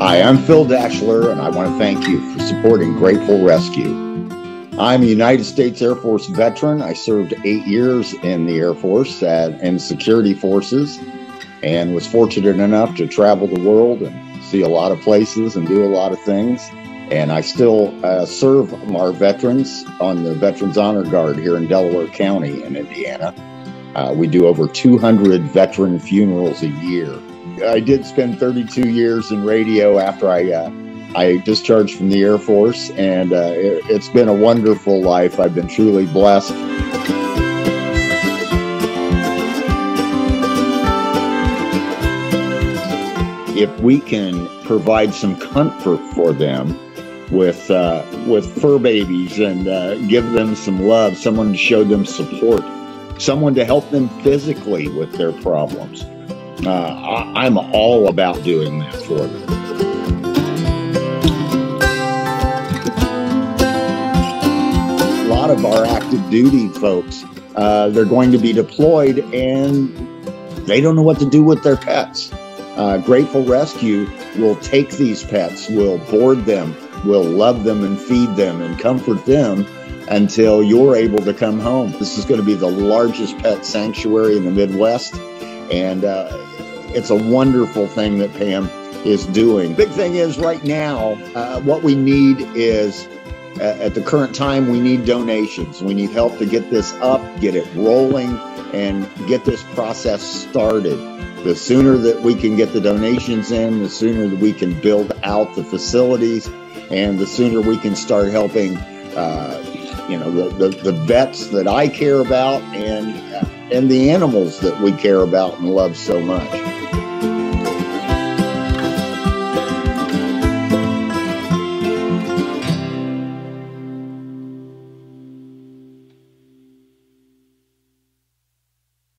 Hi, I'm Phil Dashler, and I want to thank you for supporting Grateful Rescue. I'm a United States Air Force veteran. I served eight years in the Air Force in security forces and was fortunate enough to travel the world and see a lot of places and do a lot of things. And I still uh, serve our veterans on the Veterans Honor Guard here in Delaware County in Indiana. Uh, we do over 200 veteran funerals a year. I did spend 32 years in radio after I uh, I discharged from the Air Force, and uh, it, it's been a wonderful life. I've been truly blessed. If we can provide some comfort for them with uh, with fur babies and uh, give them some love, someone to show them support, someone to help them physically with their problems. Uh, I, I'm all about doing that for them. A lot of our active duty folks, uh, they're going to be deployed and they don't know what to do with their pets. Uh, Grateful Rescue will take these pets, will board them, will love them and feed them and comfort them until you're able to come home. This is going to be the largest pet sanctuary in the Midwest, and uh, it's a wonderful thing that Pam is doing. Big thing is right now, uh, what we need is uh, at the current time, we need donations. We need help to get this up, get it rolling, and get this process started. The sooner that we can get the donations in, the sooner that we can build out the facilities, and the sooner we can start helping, uh, you know, the, the, the, vets that I care about and and the animals that we care about and love so much.